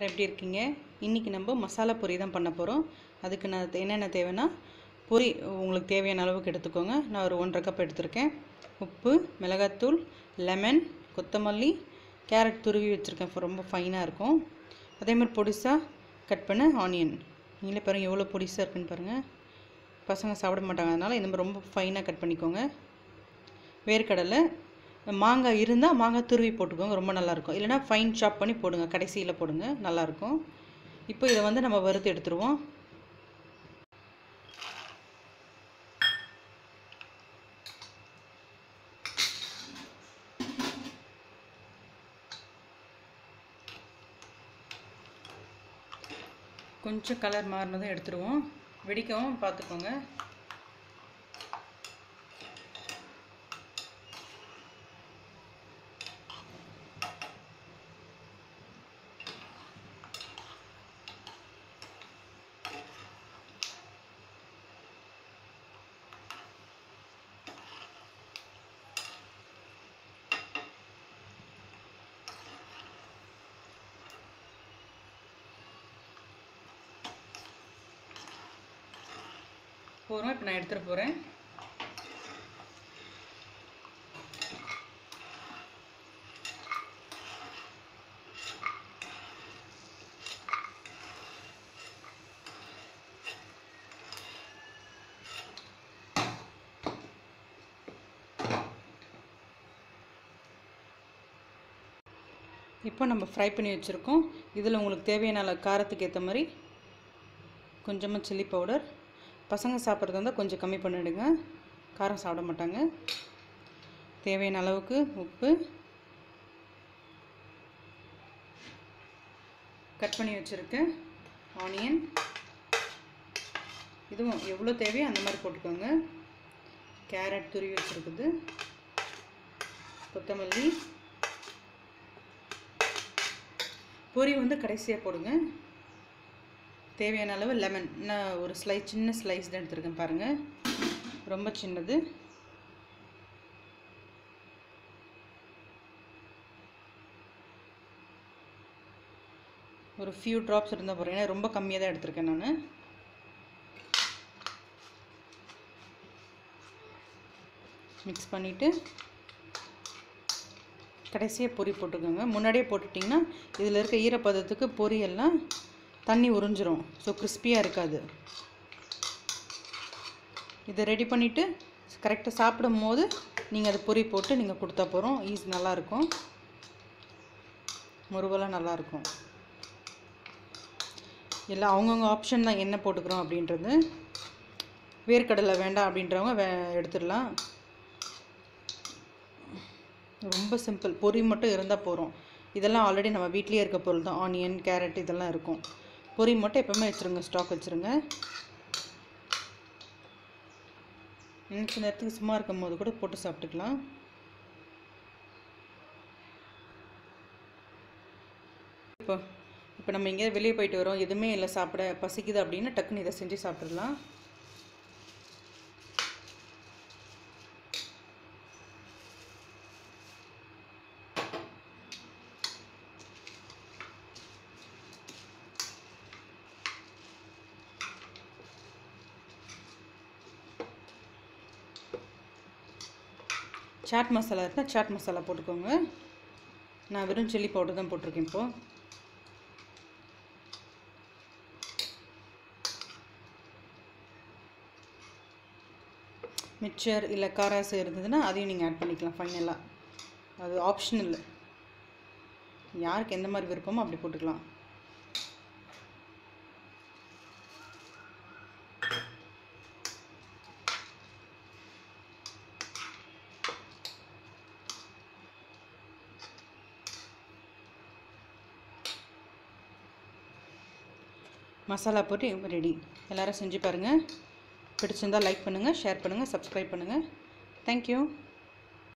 எல்லோரும் எப்படி இருக்கீங்க? இன்றைக்கி நம்ம மசாலா பொரி தான் பண்ண போகிறோம் அதுக்கு நான் என்னென்ன தேவைன்னா பொரி உங்களுக்கு தேவையான அளவுக்கு எடுத்துக்கோங்க. நான் ஒரு ஒன்றரை கப் எடுத்திருக்கேன். உப்பு மிளகாத்தூள் லெமன் கொத்தமல்லி கேரட் துருவி வச்சுருக்கேன். ரொம்ப ஃபைனாக இருக்கும். அதே மாதிரி பொடிசாக கட் பண்ண ஆனியன். நீங்களே பாருங்கள் எவ்வளோ பொடிசாக இருக்குன்னு பாருங்கள் பசங்க சாப்பிட மாட்டாங்க. அதனால் இந்த மாதிரி ரொம்ப ஃபைனாக கட் பண்ணிக்கோங்க. வேர்க்கடலை மாங்காய் இருந்தால் மாங்காய் துருவி போட்டுக்கோங்க ரொம்ப நல்லாயிருக்கும். இல்லைனா ஃபைன் சாப் பண்ணி போடுங்க கடைசியில் போடுங்க நல்லாயிருக்கும். இப்போ இதை வந்து நம்ம வறுத்து எடுத்துருவோம். கொஞ்சம் கலர் மாறினதும் எடுத்துருவோம். வெடிக்கவும் பார்த்துக்கோங்க. போகிறோம் இப்போ நான் எடுத்துகிட்டு போகிறேன் இப்போ நம்ம ஃப்ரை பண்ணி வச்சுருக்கோம். இதில் உங்களுக்கு தேவையான அளவு காரத்துக்கு ஏற்ற மாதிரி கொஞ்சமாக சில்லி பவுடர் பசங்க சாப்பிட்றது வந்து கொஞ்சம் கம்மி பண்ணிவிடுங்க காரம் சாப்பிட மாட்டாங்க. தேவையான அளவுக்கு உப்பு. கட் பண்ணி வச்சுருக்கேன். ஆனியன் இதுவும் எவ்வளோ தேவையோ அந்த மாதிரி போட்டுக்கோங்க. கேரட் துருவி வச்சுருக்குது. கொத்தமல்லி. பொரி வந்து கடைசியாக போடுங்க. தேவையான அளவு லெமன் நான் ஒரு ஸ்லைஸ் சின்ன ஸ்லைஸ் தான் எடுத்துருக்கேன் பாருங்கள் ரொம்ப சின்னது. ஒரு ஃபியூ ட்ராப்ஸ் இருந்தால் போகிறேன் ஏன்னா ரொம்ப கம்மியாக தான் எடுத்திருக்கேன் நான். மிக்ஸ் பண்ணிவிட்டு கடைசியாக பொரி போட்டுக்கோங்க முன்னாடியே போட்டுட்டிங்கன்னா இதில் இருக்க ஈரப்பதத்துக்கு பொரியெல்லாம் தண்ணி உறிஞ்சிரும். ஸோ கிறிஸ்பியாக இருக்காது. இதை ரெடி பண்ணிவிட்டு கரெக்டாக சாப்பிடும் போது நீங்கள் அதை பொரி போட்டு நீங்கள் கொடுத்தா போகிறோம் ஈஸி நல்லாயிருக்கும். முருவலாக நல்லாயிருக்கும். எல்லாம் அவங்கவுங்க ஆப்ஷன் தான் என்ன போட்டுக்கிறோம் அப்படின்றது. வேர்க்கடலை வேண்டாம் அப்படின்றவங்க வே எடுத்துடலாம். ரொம்ப சிம்பிள் பொரி மட்டும் இருந்தால் போகிறோம் இதெல்லாம் ஆல்ரெடி நம்ம வீட்லேயே இருக்க பொருள் தான். ஆனியன் கேரட் இதெல்லாம் இருக்கும். பொரி மட்டும் எப்போவுமே வச்சுருங்க ஸ்டாக் வச்சுருங்க. நினச்ச நேரத்துக்கு சும்மா இருக்கும் போது கூட போட்டு சாப்பிட்டுக்கலாம். இப்போ இப்போ நம்ம எங்கேயாவது வெளியே போயிட்டு வரோம் எதுவுமே இல்லை சாப்பிட பசிக்குது அப்படின்னா டக்குன்னு இதை செஞ்சு சாப்பிட்றலாம் சாட் மசாலா இருந்தால் சாட் மசாலா போட்டுக்கோங்க. நான் வெறும் சில்லி பவுடர் தான் போட்டிருக்கேன் இப்போது மிக்சர் இல்லை காராசு இருந்ததுன்னா அதையும் நீங்கள் ஆட் பண்ணிக்கலாம் ஃபைனலாக அது ஆப்ஷனல் யாருக்கு எந்த மாதிரி விருப்பமோ அப்படி போட்டுக்கலாம். மசாலா போட்டு ரெடி. எல்லோரும் செஞ்சு பாருங்கள் பிடிச்சிருந்தால் லைக் பண்ணுங்கள் ஷேர் பண்ணுங்கள் சப்ஸ்கிரைப் பண்ணுங்கள் தேங்க்யூ